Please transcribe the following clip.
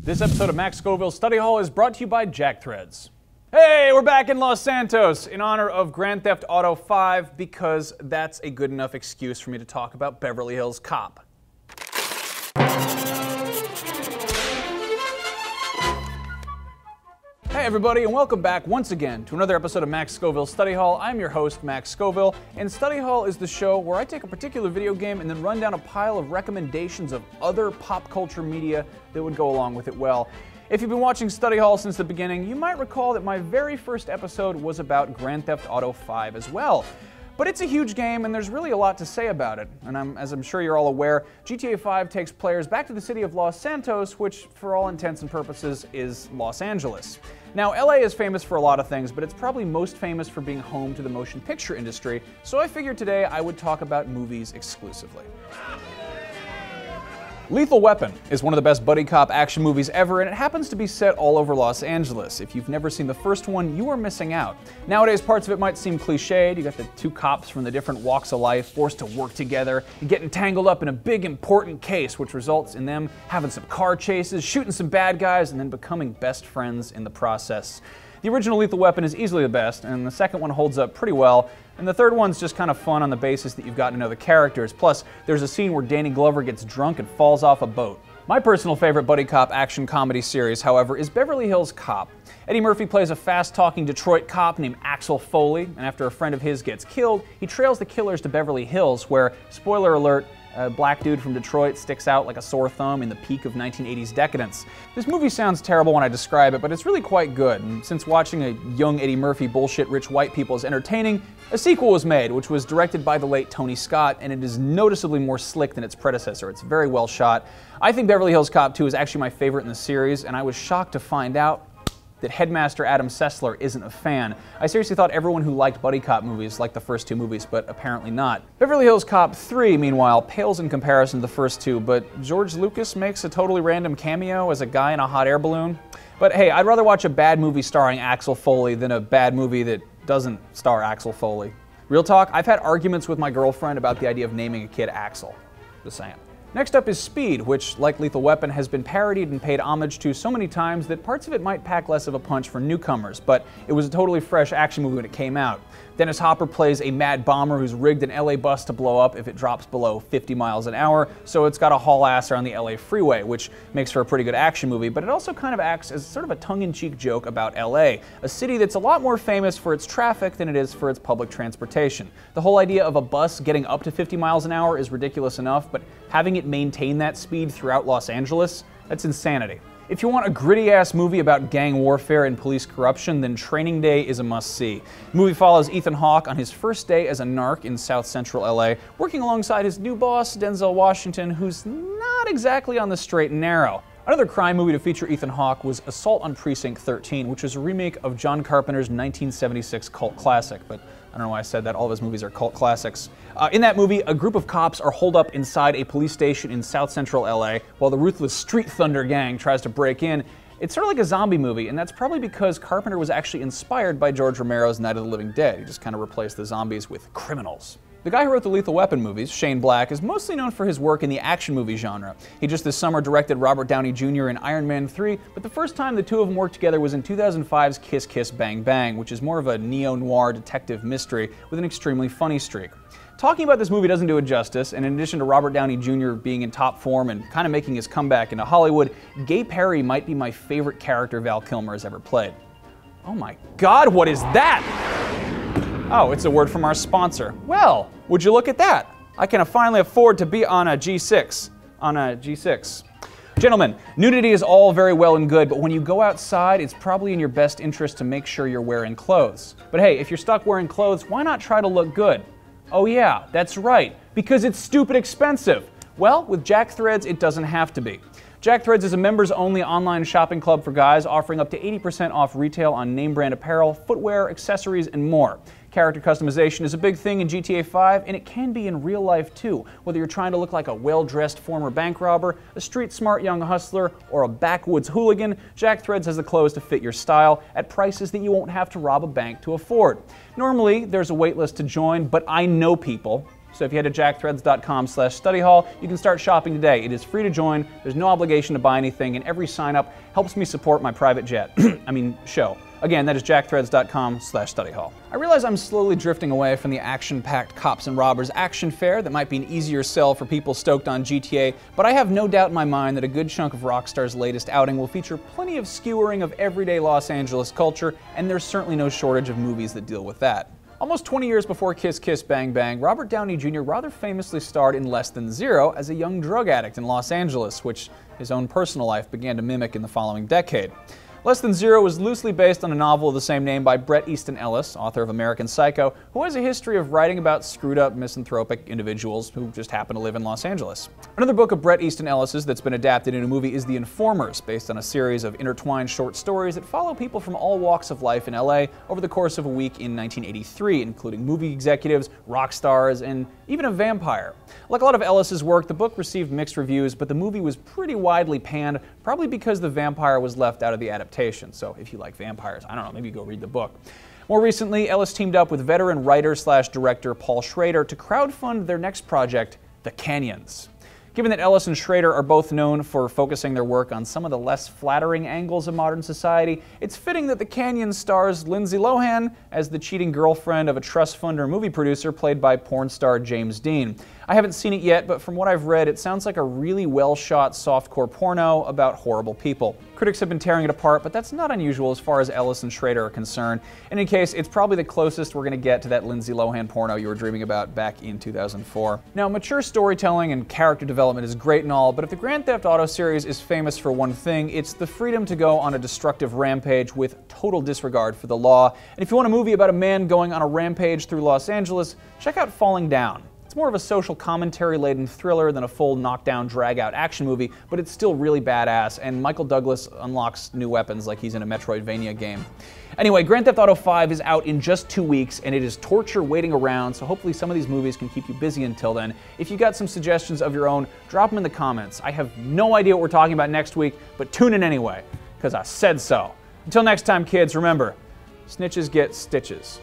This episode of Max Scoville's Study Hall is brought to you by Jack Threads. Hey, we're back in Los Santos in honor of Grand Theft Auto 5 because that's a good enough excuse for me to talk about Beverly Hills Cop. Everybody, and welcome back once again to another episode of Max Scoville's Study Hall. I'm your host, Max Scoville, and Study Hall is the show where I take a particular video game and then run down a pile of recommendations of other pop culture media that would go along with it well. If you've been watching Study Hall since the beginning, you might recall that my very first episode was about Grand Theft Auto 5 as well. But it's a huge game, and there's really a lot to say about it. And I'm, as I'm sure you're all aware, GTA 5 takes players back to the city of Los Santos, which, for all intents and purposes, is Los Angeles. Now, LA is famous for a lot of things, but it's probably most famous for being home to the motion picture industry, so I figured today I would talk about movies exclusively. Lethal Weapon is one of the best buddy cop action movies ever, and it happens to be set all over Los Angeles. If you've never seen the first one, you are missing out. Nowadays, parts of it might seem cliched. You got the two cops from the different walks of life forced to work together and getting tangled up in a big important case, which results in them having some car chases, shooting some bad guys, and then becoming best friends in the process. The original Lethal Weapon is easily the best, and the second one holds up pretty well. And the third one's just kind of fun on the basis that you've gotten to know the characters. Plus, there's a scene where Danny Glover gets drunk and falls off a boat. My personal favorite buddy cop action comedy series, however, is Beverly Hills Cop. Eddie Murphy plays a fast talking Detroit cop named Axel Foley, and after a friend of his gets killed, he trails the killers to Beverly Hills, where, spoiler alert, a black dude from Detroit sticks out like a sore thumb in the peak of 1980s decadence. This movie sounds terrible when I describe it, but it's really quite good. And since watching a young Eddie Murphy bullshit rich white people is entertaining, a sequel was made, which was directed by the late Tony Scott, and it is noticeably more slick than its predecessor. It's very well shot. I think Beverly Hills Cop 2 is actually my favorite in the series, and I was shocked to find out that Headmaster Adam Sessler isn't a fan. I seriously thought everyone who liked buddy cop movies liked the first two movies, but apparently not. Beverly Hills Cop 3, meanwhile, pales in comparison to the first two, but George Lucas makes a totally random cameo as a guy in a hot air balloon. But hey, I'd rather watch a bad movie starring Axel Foley than a bad movie that doesn't star Axel Foley. Real talk, I've had arguments with my girlfriend about the idea of naming a kid Axel. Just saying. Next up is Speed, which, like Lethal Weapon, has been parodied and paid homage to so many times that parts of it might pack less of a punch for newcomers, but it was a totally fresh action movie when it came out. Dennis Hopper plays a mad bomber who's rigged an LA bus to blow up if it drops below 50 miles an hour, so it's got to haul ass around the LA freeway, which makes for a pretty good action movie, but it also kind of acts as sort of a tongue in cheek joke about LA, a city that's a lot more famous for its traffic than it is for its public transportation. The whole idea of a bus getting up to 50 miles an hour is ridiculous enough, but having it maintain that speed throughout Los Angeles, that's insanity. If you want a gritty ass movie about gang warfare and police corruption, then Training Day is a must see. The movie follows Ethan Hawke on his first day as a narc in South Central LA, working alongside his new boss, Denzel Washington, who's not exactly on the straight and narrow. Another crime movie to feature Ethan Hawke was Assault on Precinct 13, which is a remake of John Carpenter's 1976 cult classic, but I don't know why I said that. All of his movies are cult classics. Uh, in that movie, a group of cops are holed up inside a police station in South Central LA while the ruthless Street Thunder gang tries to break in. It's sort of like a zombie movie, and that's probably because Carpenter was actually inspired by George Romero's Night of the Living Dead. He just kind of replaced the zombies with criminals. The guy who wrote the Lethal Weapon movies, Shane Black, is mostly known for his work in the action movie genre. He just this summer directed Robert Downey Jr. in Iron Man 3, but the first time the two of them worked together was in 2005's Kiss Kiss Bang Bang, which is more of a neo noir detective mystery with an extremely funny streak. Talking about this movie doesn't do it justice, and in addition to Robert Downey Jr. being in top form and kind of making his comeback into Hollywood, Gay Perry might be my favorite character Val Kilmer has ever played. Oh my god, what is that? Oh, it's a word from our sponsor. Well, would you look at that? I can finally afford to be on a G6. On a G6. Gentlemen, nudity is all very well and good, but when you go outside, it's probably in your best interest to make sure you're wearing clothes. But hey, if you're stuck wearing clothes, why not try to look good? Oh, yeah, that's right, because it's stupid expensive. Well, with Jack Threads, it doesn't have to be. Jack Threads is a members only online shopping club for guys offering up to 80% off retail on name brand apparel, footwear, accessories, and more. Character customization is a big thing in GTA 5, and it can be in real life too. Whether you're trying to look like a well dressed former bank robber, a street smart young hustler, or a backwoods hooligan, Jack Threads has the clothes to fit your style at prices that you won't have to rob a bank to afford. Normally, there's a waitlist to join, but I know people So if you head to jackthreads.com slash study hall, you can start shopping today. It is free to join, there's no obligation to buy anything, and every sign up helps me support my private jet. I mean, show. Again, that is jackthreads.com slash studyhall. I realize I'm slowly drifting away from the action-packed cops and robbers action fare that might be an easier sell for people stoked on GTA, but I have no doubt in my mind that a good chunk of Rockstar's latest outing will feature plenty of skewering of everyday Los Angeles culture, and there's certainly no shortage of movies that deal with that. Almost 20 years before Kiss Kiss Bang Bang, Robert Downey Jr. rather famously starred in Less Than Zero as a young drug addict in Los Angeles, which his own personal life began to mimic in the following decade. Less Than Zero was loosely based on a novel of the same name by Bret Easton Ellis, author of American Psycho, who has a history of writing about screwed up misanthropic individuals who just happen to live in Los Angeles. Another book of Bret Easton Ellis's that's been adapted into a movie is The Informers, based on a series of intertwined short stories that follow people from all walks of life in LA over the course of a week in 1983, including movie executives, rock stars, and even a vampire. Like a lot of Ellis's work, the book received mixed reviews, but the movie was pretty widely panned, probably because the vampire was left out of the adaptation. So if you like vampires, I don't know, maybe go read the book. More recently, Ellis teamed up with veteran writer slash director Paul Schrader to crowdfund their next project, The Canyons. Given that Ellis and Schrader are both known for focusing their work on some of the less flattering angles of modern society, it's fitting that The Canyon stars Lindsay Lohan as the cheating girlfriend of a trust funder movie producer played by porn star James Deen. I haven't seen it yet, but from what I've read, it sounds like a really well shot softcore porno about horrible people. Critics have been tearing it apart, but that's not unusual as far as Ellis and Schrader are concerned. In any case, it's probably the closest we're going to get to that Lindsay Lohan porno you were dreaming about back in 2004. Now, mature storytelling and character development is great and all, but if the Grand Theft Auto series is famous for one thing, it's the freedom to go on a destructive rampage with total disregard for the law. And if you want a movie about a man going on a rampage through Los Angeles, check out Falling Down. It's more of a social commentary laden thriller than a full knockdown, drag out action movie, but it's still really badass, and Michael Douglas unlocks new weapons like he's in a Metroidvania game. Anyway, Grand Theft Auto 5 is out in just two weeks, and it is torture waiting around, so hopefully some of these movies can keep you busy until then. If you got some suggestions of your own, drop them in the comments. I have no idea what we're talking about next week, but tune in anyway, because I said so. Until next time, kids, remember snitches get stitches.